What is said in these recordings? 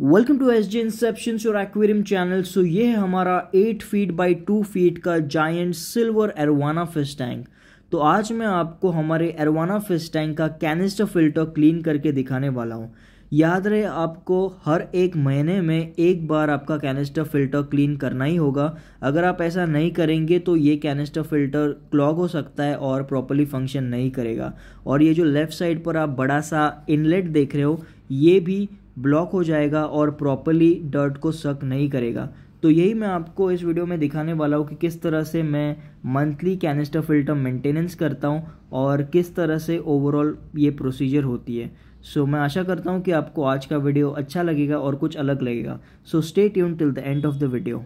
Welcome to S G inception और aquarium channel so ये है हमारा eight feet by two feet का giant silver arowana fish tank तो आज मैं आपको हमारे एरवाना फ़िश टैंक का कैनिस्टर फ़िल्टर क्लीन करके दिखाने वाला हूँ। याद रहे, आपको हर एक महीने में एक बार आपका कैनिस्टर फ़िल्टर क्लीन करना ही होगा। अगर आप ऐसा नहीं करेंगे तो ये कैनिस्टर फ़िल्टर क्लॉग हो सकता है और प्रॉपरली फ़ंक्शन नहीं करेगा। और ये जो लेफ़्ट साइड पर आप बड़ा सा इनलेट देख रहे हो, ये भी ब्लॉक हो जाएगा और प्रॉपरली डर्ट को सक नहीं करेगा। तो यही मैं आपको इस वीडियो में दिखाने वाला हूँ कि किस तरह से मैं मंथली कैनिस्टर फ़िल्टर मेंटेनेंस करता हूँ और किस तरह से ओवरऑल ये प्रोसीजर होती है। सो so, मैं आशा करता हूँ कि आपको आज का वीडियो अच्छा लगेगा और कुछ अलग लगेगा। So stay tune till the end of the video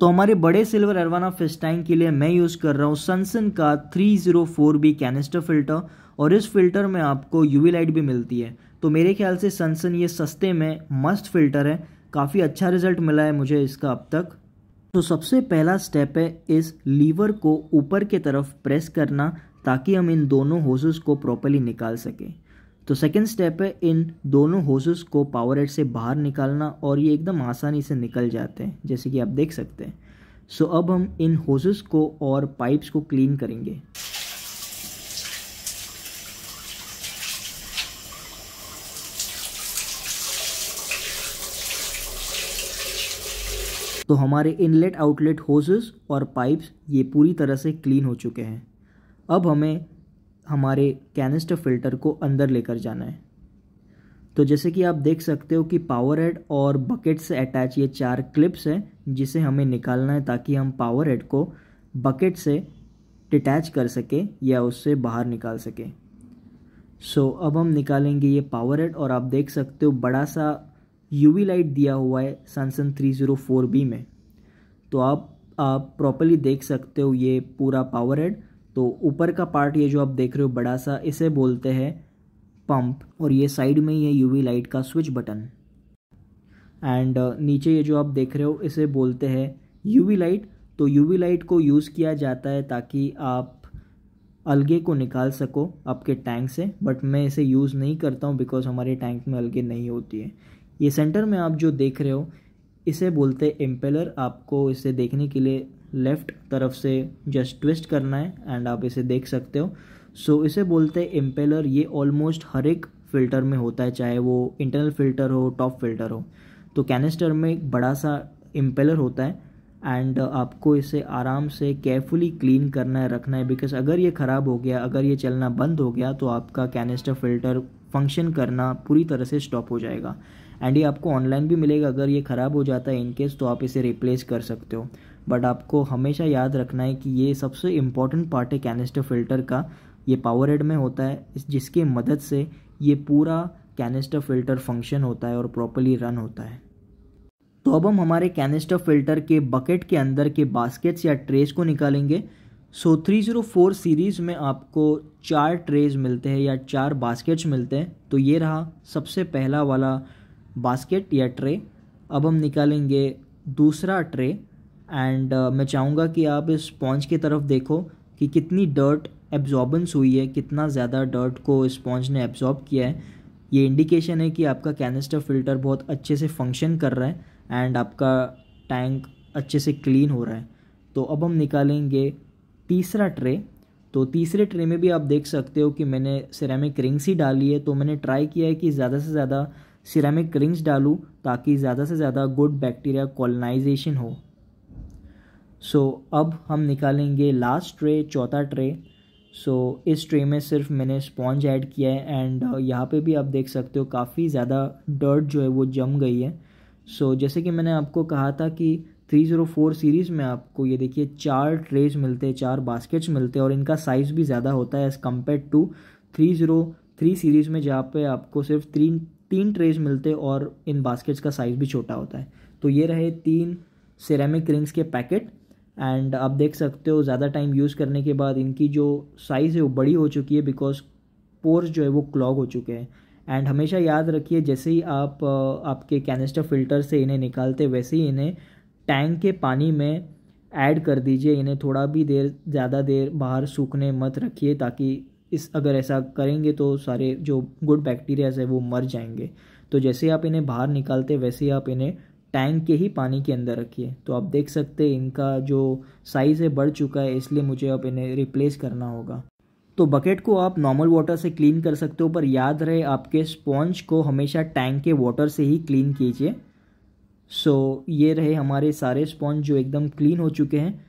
तो हमारे बड़े सिल्वर एरवाना फ़िश के लिए मैं यूज़ कर रहा हूँ सनसन का 304B कैनिस्टर फ़िल्टर और इस फ़िल्टर में आपको यूवी लाइट भी मिलती है। तो मेरे ख्याल से सनसन ये सस्ते में मस्त फ़िल्टर है। काफ़ी अच्छा रिज़ल्ट मिला है मुझे इसका अब तक। तो सबसे पहला स्टेप है इस लीवर को ऊपर की तरफ़ प्रेस करना ताकि हम इन दोनों होसेस को प्रॉपरली निकाल सकें। तो सेकेंड स्टेप है इन दोनों होसेस को पावर हेड से बाहर निकालना और ये एकदम आसानी से निकल जाते हैं, जैसे कि आप देख सकते हैं। सो अब हम इन होसेस को और पाइप्स को क्लीन करेंगे। तो हमारे इनलेट आउटलेट होसेस और पाइप्स ये पूरी तरह से क्लीन हो चुके हैं। अब हमें हमारे कैनिस्टर फ़िल्टर को अंदर लेकर जाना है। तो जैसे कि आप देख सकते हो कि पावर हेड और बकेट से अटैच ये चार क्लिप्स हैं जिसे हमें निकालना है ताकि हम पावर हेड को बकेट से डिटैच कर सके या उससे बाहर निकाल सके। सो so, अब हम निकालेंगे ये पावर हेड और आप देख सकते हो बड़ा सा यूवी लाइट दिया हुआ है सैमसंग 304B में। तो आप आप प्रॉपरली देख सकते हो ये पूरा पावर हेड तो ऊपर का पार्ट ये जो आप देख रहे हो बड़ा सा, इसे बोलते हैं पंप और ये साइड में ये यूवी लाइट का स्विच बटन एंड नीचे ये जो आप देख रहे हो, इसे बोलते हैं यूवी लाइट तो यूवी लाइट को यूज़ किया जाता है ताकि आप अलगे को निकाल सको आपके टैंक से। बट मैं इसे यूज़ नहीं करता हूँ बिकॉज़ हमारे टैंक में अलगे नहीं होती है। ये सेंटर में आप जो देख रहे हो इसे बोलते एम्पेलर आपको इसे देखने के लिए लेफ़्ट तरफ़ से जस्ट ट्विस्ट करना है एंड आप इसे देख सकते हो। सो so, इसे बोलते एम्पेलर ये ऑलमोस्ट हर एक फ़िल्टर में होता है चाहे वो इंटरनल फ़िल्टर हो टॉप फ़िल्टर हो। तो कैनिस्टर में एक बड़ा सा इम्पेलर होता है एंड आपको इसे आराम से केयरफुली क्लीन करना है रखना है। बिकॉज़ अगर ये ख़राब हो गया अगर ये चलना बंद हो गया तो आपका कैनिस्टर फ़िल्टर फ़ंक्शन करना पूरी तरह से स्टॉप हो जाएगा। एंड ये आपको ऑनलाइन भी मिलेगा, अगर ये ख़राब हो जाता है इनकेस तो आप इसे रिप्लेस कर सकते हो। बट आपको हमेशा याद रखना है कि ये सबसे इंपॉर्टेंट पार्ट है कैनिस्टर फ़िल्टर का। ये पावर हेड में होता है जिसकी मदद से ये पूरा कैनिस्टर फ़िल्टर फ़ंक्शन होता है और प्रॉपरली रन होता है। तो अब हम हमारे कैनिस्टर फ़िल्टर के बकेट के अंदर के बास्केट्स या ट्रेस को निकालेंगे। So three zero four series में आपको चार ट्रेज मिलते हैं या चार बास्केट्स मिलते हैं। तो ये रहा सबसे पहला वाला बास्केट या ट्रे अब हम निकालेंगे दूसरा ट्रे एंड uh, मैं चाहूँगा कि आप इस स्पॉन्ज की तरफ़ देखो कि कितनी डर्ट एब्जॉर्बेंस हुई है कितना ज़्यादा डर्ट को स्पॉन्ज ने एब्जॉर्ब किया है। ये इंडिकेशन है कि आपका कैनिस्टर फ़िल्टर बहुत अच्छे से फ़ंक्शन कर रहा है। एंड आपका टैंक अच्छे से क्लीन हो रहा है। तो अब हम निकालेंगे तीसरा ट्रे तो तीसरे ट्रे में भी आप देख सकते हो कि मैंने सिरेमिक रिंग्स ही डाली है तो मैंने ट्राई किया है कि ज़्यादा से ज़्यादा सिरेमिक रिंग्स डालूँ ताकि ज़्यादा से ज़्यादा गुड बैक्टीरिया कॉलोनाइजेशन हो। सो so, अब हम निकालेंगे लास्ट ट्रे चौथा ट्रे सो so, इस ट्रे में सिर्फ़ मैंने स्पॉन्ज ऐड किया है एंड uh, यहाँ पे भी आप देख सकते हो काफ़ी ज़्यादा डर्ट जो है वो जम गई है। सो so, जैसे कि मैंने आपको कहा था कि 304 सीरीज़ में आपको ये देखिए चार ट्रेज मिलते हैं चार बास्केट्स मिलते हैं और इनका साइज़ भी ज़्यादा होता है एज़ कंपेयर टू 303 सीरीज़ में जहाँ पे आपको सिर्फ़ तीन तीन ट्रेज मिलते हैं और इन बास्केट्स का साइज़ भी छोटा होता है। तो ये रहे तीन सिरेमिक रिंग्स के पैकेट एंड आप देख सकते हो ज़्यादा टाइम यूज़ करने के बाद इनकी जो साइज़ है वो बड़ी हो चुकी है बिकॉज़ पोर्स जो है वो क्लॉग हो चुके हैं। एंड हमेशा याद रखिए जैसे ही आप, आपके कैनिस्टर फ़िल्टर से इन्हें निकालते, वैसे ही इन्हें टैंक के पानी में ऐड कर दीजिए, इन्हें थोड़ा भी देर, ज़्यादा देर बाहर सूखने मत रखिए ताकि इस, अगर ऐसा करेंगे तो सारे जो गुड बैक्टीरियाज है वो मर जाएँगे। तो जैसे आप इन्हें बाहर निकालते, वैसे ही आप इन्हें टैंक के ही पानी के अंदर रखिए। तो आप देख सकते हैं इनका जो साइज़ है बढ़ चुका है, इसलिए मुझे अब इन्हें रिप्लेस करना होगा। तो बकेट को आप नॉर्मल वाटर से क्लीन कर सकते हो, पर याद रहे, आपके स्पॉन्ज को हमेशा टैंक के वाटर से ही क्लीन कीजिए। सो so, ये रहे हमारे सारे स्पॉन्ज जो एकदम क्लीन हो चुके हैं।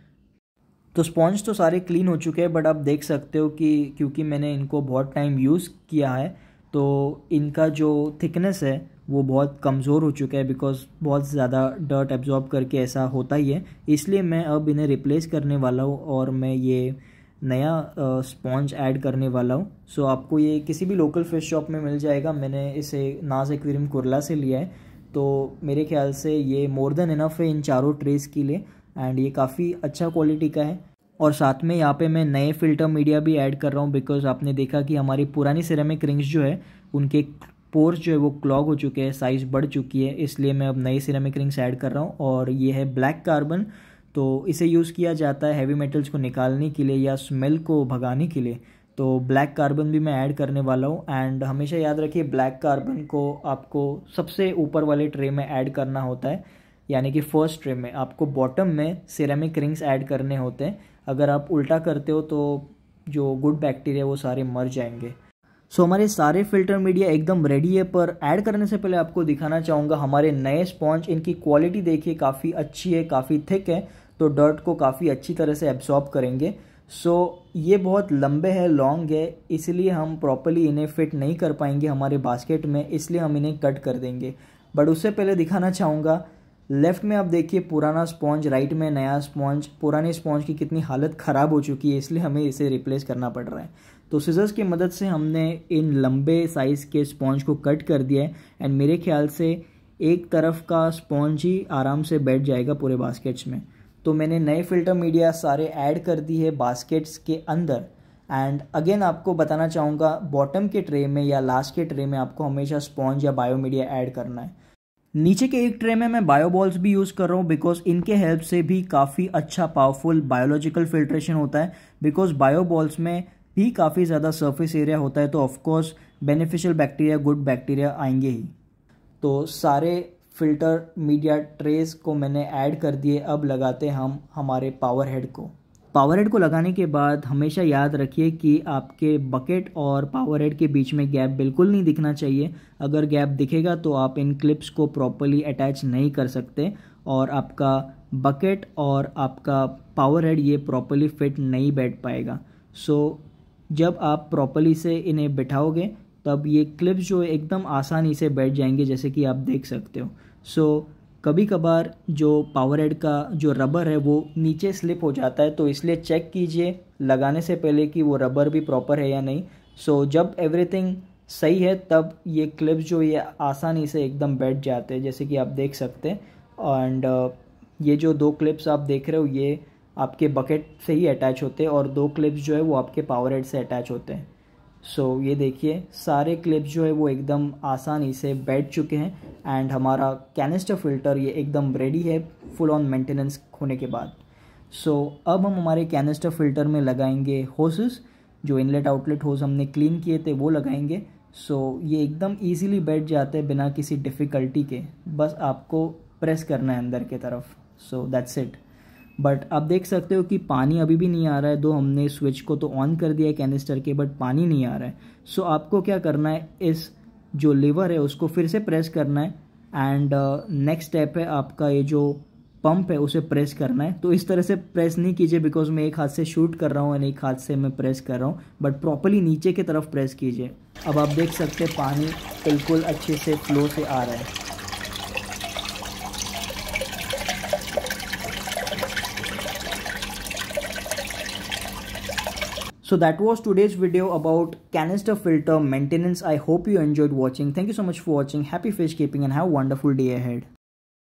तो स्पॉन्ज तो सारे क्लीन हो चुके हैं बट आप देख सकते हो कि क्योंकि मैंने इनको बहुत टाइम यूज़ किया है तो इनका जो थिकनेस है वो बहुत कमज़ोर हो चुका है बिकॉज़ बहुत ज़्यादा डर्ट एब्जॉर्ब करके ऐसा होता ही है। इसलिए मैं अब इन्हें रिप्लेस करने वाला हूँ और मैं ये नया स्पॉन्ज ऐड करने वाला हूँ। सो so, आपको ये किसी भी लोकल फ़िश शॉप में मिल जाएगा। मैंने इसे नाज एक्वेरियम कुरला से लिया है। तो मेरे ख्याल से ये मोर देन इनफ है इन चारों ट्रेस के लिए एंड ये काफ़ी अच्छा क्वालिटी का है। और साथ में यहाँ पे मैं नए फ़िल्टर मीडिया भी ऐड कर रहा हूँ बिकॉज़ आपने देखा कि हमारी पुरानी सिरेमिक रिंग्स जो है, उनके पोर्स जो है वो क्लॉग हो चुके हैं साइज़ बढ़ चुकी है, इसलिए मैं अब नई सिरेमिक रिंग्स ऐड कर रहा हूँ। और ये है ब्लैक कार्बन तो इसे यूज़ किया जाता है हैवी मेटल्स को निकालने के लिए या स्मेल को भगाने के लिए। तो ब्लैक कार्बन भी मैं ऐड करने वाला हूँ। एंड हमेशा याद रखिए ब्लैक कार्बन को आपको सबसे ऊपर वाले ट्रे में ऐड करना होता है। यानी कि फ़र्स्ट ट्रे में। आपको बॉटम में सिरेमिक रिंग्स ऐड करने होते हैं। अगर आप उल्टा करते हो तो जो गुड बैक्टीरिया वो सारे मर जाएँगे। सो so, हमारे सारे फ़िल्टर मीडिया एकदम रेडी है पर ऐड करने से पहले आपको दिखाना चाहूँगा हमारे नए स्पॉन्ज इनकी क्वालिटी देखिए काफ़ी अच्छी है काफ़ी थिक है। तो डर्ट को काफ़ी अच्छी तरह से एब्जॉर्ब करेंगे। सो so, ये बहुत लंबे हैं लॉन्ग है इसलिए हम प्रॉपरली इन्हें फिट नहीं कर पाएँगे हमारे बास्केट में इसलिए हम इन्हें कट कर देंगे। बट उससे पहले दिखाना चाहूँगा लेफ़्ट में आप देखिए पुराना स्पॉन्ज राइट में नया स्पॉन्ज पुराने स्पॉन्ज की कितनी हालत ख़राब हो चुकी है इसलिए हमें इसे रिप्लेस करना पड़ रहा है। तो सीजर्स की मदद से हमने इन लंबे साइज़ के स्पॉन्ज को कट कर दिया है एंड मेरे ख्याल से एक तरफ़ का स्पॉन्ज ही आराम से बैठ जाएगा पूरे बास्केट्स में। तो मैंने नए फ़िल्टर मीडिया सारे ऐड कर दी है बास्केट्स के अंदर। एंड अगेन आपको बताना चाहूँगा बॉटम के ट्रे में या लास्ट के ट्रे में आपको हमेशा स्पॉन्ज या बायो मीडिया ऐड करना है। नीचे के एक ट्रे में मैं बायो बॉल्स भी यूज़ कर रहा हूँ बिकॉज़ इनके हेल्प से भी काफ़ी अच्छा पावरफुल बायोलॉजिकल फिल्ट्रेशन होता है। बिकॉज़ बायो बॉल्स में भी काफ़ी ज़्यादा सरफेस एरिया होता है तो of course beneficial bacteria good bacteria आएँगे ही। तो सारे फ़िल्टर मीडिया ट्रेस को मैंने ऐड कर दिए अब लगाते हम हमारे पावर हेड को। पावर हेड को लगाने के बाद हमेशा याद रखिए कि आपके बकेट और पावर हेड के बीच में गैप बिल्कुल नहीं दिखना चाहिए। अगर गैप दिखेगा तो आप इन क्लिप्स को प्रॉपरली अटैच नहीं कर सकते और आपका बकेट और आपका पावर हेड ये प्रॉपरली फिट नहीं बैठ पाएगा। सो so, जब आप प्रॉपरली से इन्हें बिठाओगे तब ये क्लिप्स जो एकदम आसानी से बैठ जाएँगे जैसे कि आप देख सकते हो। सो कभी कभार जो पावर हेड का जो रबर है वो नीचे स्लिप हो जाता है तो इसलिए चेक कीजिए लगाने से पहले कि वो रबर भी प्रॉपर है या नहीं। सो so, जब एवरीथिंग सही है तब ये क्लिप्स जो ये आसानी से एकदम बैठ जाते हैं जैसे कि आप देख सकते हैं। एंड ये जो दो क्लिप्स आप देख रहे हो ये आपके बकेट से ही अटैच होते हैं और दो क्लिप्स जो है वो आपके पावर हेड से अटैच होते हैं। सो so, ये देखिए सारे क्लिप्स जो है वो एकदम आसानी से बैठ चुके हैं एंड हमारा कैनिस्टर फ़िल्टर ये एकदम रेडी है फुल ऑन मेंटेनेंस होने के बाद। सो so, अब हम हमारे कैनिस्टर फ़िल्टर में लगाएँगे होसेस जो इनलेट आउटलेट होस हमने क्लीन किए थे वो लगाएँगे। सो so, ये एकदम ईजिली बैठ जाते हैं बिना किसी डिफ़िकल्टी के। बस आपको प्रेस करना है अंदर के तरफ़। सो दैट्स इट बट आप देख सकते हो कि पानी अभी भी नहीं आ रहा है। दो हमने स्विच को तो ऑन कर दिया है कैनिस्टर के बट पानी नहीं आ रहा है। सो so, आपको क्या करना है? इस जो लीवर है उसको फिर से प्रेस करना है। एंड नेक्स्ट स्टेप है आपका ये जो पंप है उसे प्रेस करना है। तो इस तरह से प्रेस नहीं कीजिए बिकॉज़ मैं एक हाथ से शूट कर रहा हूँ एंड एक हाथ से मैं प्रेस कर रहा हूँ। बट प्रॉपरली नीचे की तरफ़ प्रेस कीजिए। अब आप देख सकते हैं पानी बिल्कुल अच्छे से फ्लो से आ रहा है। So that was today's video about canister filter maintenance. I hope you enjoyed watching. Thank you so much for watching. Happy fish keeping and have a wonderful day ahead.